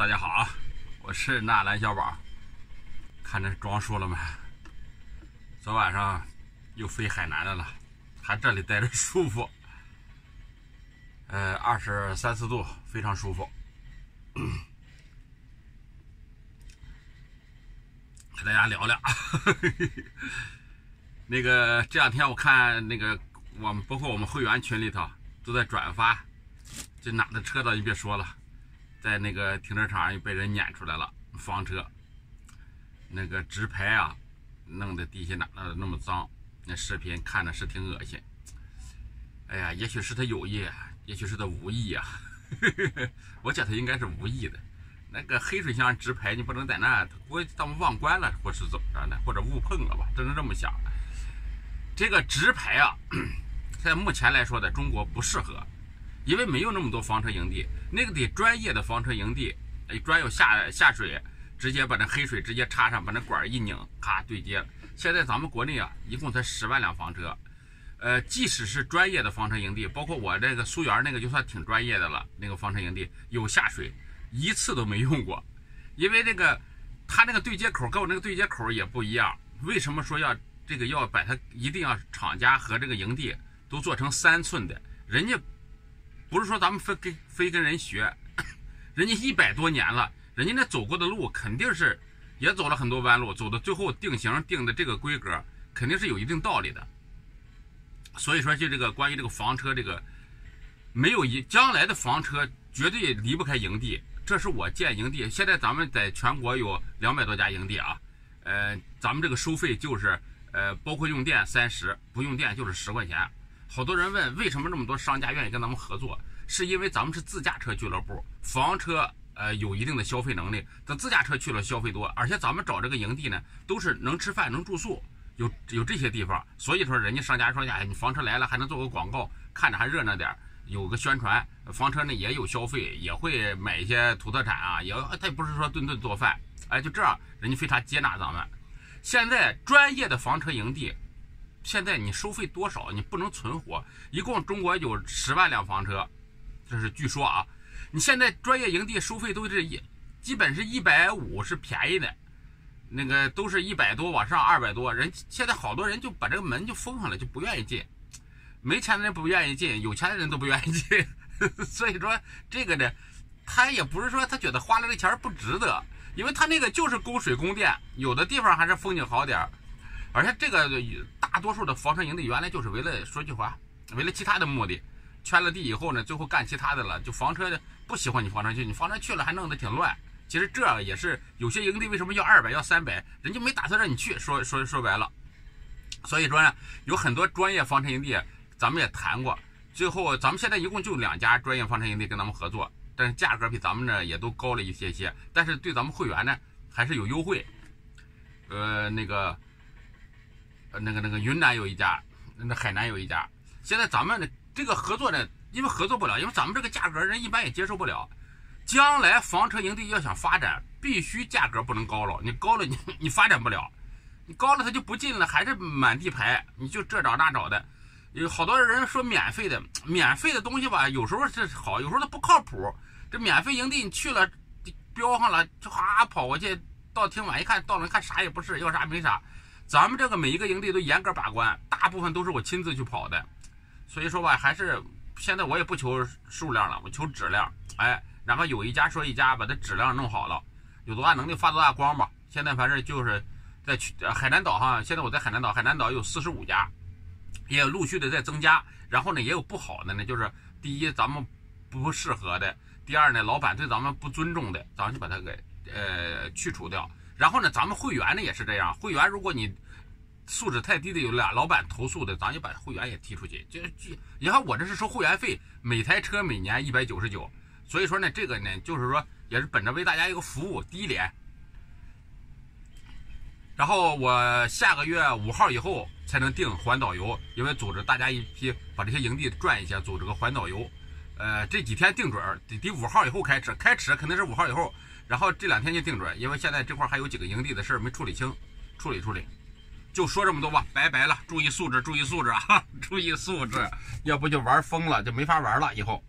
大家好啊，我是纳兰小宝。看这装束了没？昨晚上又飞海南的了，还这里待着舒服。呃，二十三四度，非常舒服。和大家聊聊。那个这两天我看那个我们包括我们会员群里头都在转发，这哪的车子你别说了，在那个停车场又被人撵出来了，房车。那个直排啊，弄得地下哪那那么脏，那视频看着是挺恶心。哎呀，也许是他有意，也许是他无意啊。我觉得他应该是无意的。那个黑水箱直排，你不能在那，我他们忘关了，或是怎么着呢，或者误碰了吧？只能这么想。这个直排啊，在目前来说，在中国不适合，因为没有那么多房车营地，那个得专业的房车营地，专有下下水。直接把那黑水直接插上，把那管一拧，咔对接。现在咱们国内啊，一共才十万辆房车，呃，即使是专业的房车营地，包括我这个苏园那个，就算挺专业的了。那个房车营地有下水，一次都没用过，因为这个它那个对接口跟我那个对接口也不一样。为什么说要这个要把它一定要厂家和这个营地都做成三寸的？人家不是说咱们非跟非跟人学，人家一百多年了。人家那走过的路肯定是也走了很多弯路，走到最后定型定的这个规格肯定是有一定道理的。所以说，就这个关于这个房车，这个没有一将来的房车绝对离不开营地。这是我建营地。现在咱们在全国有两百多家营地啊，呃，咱们这个收费就是呃，包括用电三十，不用电就是十块钱。好多人问为什么这么多商家愿意跟咱们合作，是因为咱们是自驾车俱乐部，房车。呃，有一定的消费能力，咱自驾车去了消费多，而且咱们找这个营地呢，都是能吃饭、能住宿，有有这些地方，所以说人家商家说呀，你房车来了还能做个广告，看着还热闹点有个宣传，房车呢也有消费，也会买一些土特产啊，也他也不是说顿顿做饭，哎，就这样，人家非常接纳咱们。现在专业的房车营地，现在你收费多少？你不能存活，一共中国有十万辆房车，这是据说啊。你现在专业营地收费都是一，基本是一百五是便宜的，那个都是一百多往上二百多，人现在好多人就把这个门就封上了，就不愿意进，没钱的人不愿意进，有钱的人都不愿意进，所以说这个呢，他也不是说他觉得花了这钱不值得，因为他那个就是供水供电，有的地方还是风景好点儿，而且这个多数的房车营地原来就是为了说句话，为了其他的目的。圈了地以后呢，最后干其他的了。就房车不喜欢你房车去，你房车去了还弄得挺乱。其实这也是有些营地为什么要二百要三百，人家没打算让你去。说说说白了，所以说呢，有很多专业房车营地，咱们也谈过。最后咱们现在一共就两家专业房车营地跟咱们合作，但是价格比咱们呢也都高了一些些。但是对咱们会员呢还是有优惠。呃，那个，那个那个云南有一家，那海南有一家。现在咱们呢。这个合作呢，因为合作不了，因为咱们这个价格人一般也接受不了。将来房车营地要想发展，必须价格不能高了，你高了你你发展不了，你高了他就不进了，还是满地排，你就这找那找的。有好多人说免费的，免费的东西吧，有时候是好，有时候它不靠谱。这免费营地你去了，标上了就哈跑过去，到挺晚一看到了看啥也不是，要啥没啥。咱们这个每一个营地都严格把关，大部分都是我亲自去跑的。所以说吧，还是现在我也不求数量了，我求质量。哎，然后有一家说一家把它质量弄好了，有多大能力发多大光吧。现在反正就是在去海南岛哈，现在我在海南岛，海南岛有四十五家，也陆续的在增加。然后呢，也有不好的呢，就是第一咱们不适合的，第二呢，老板对咱们不尊重的，咱们就把它给呃去除掉。然后呢，咱们会员呢也是这样，会员如果你。素质太低的有俩老板投诉的，咱就把会员也踢出去。就就你看我这是收会员费，每台车每年一百九十九。所以说呢，这个呢就是说也是本着为大家一个服务低廉。然后我下个月五号以后才能定环岛游，因为组织大家一批把这些营地转一下，组织个环岛游。呃，这几天定准得得五号以后开始，开始肯定是五号以后。然后这两天就定准，因为现在这块还有几个营地的事儿没处理清，处理处理。就说这么多吧，拜拜了，注意素质，注意素质啊，注意素质，要不就玩疯了，就没法玩了以后。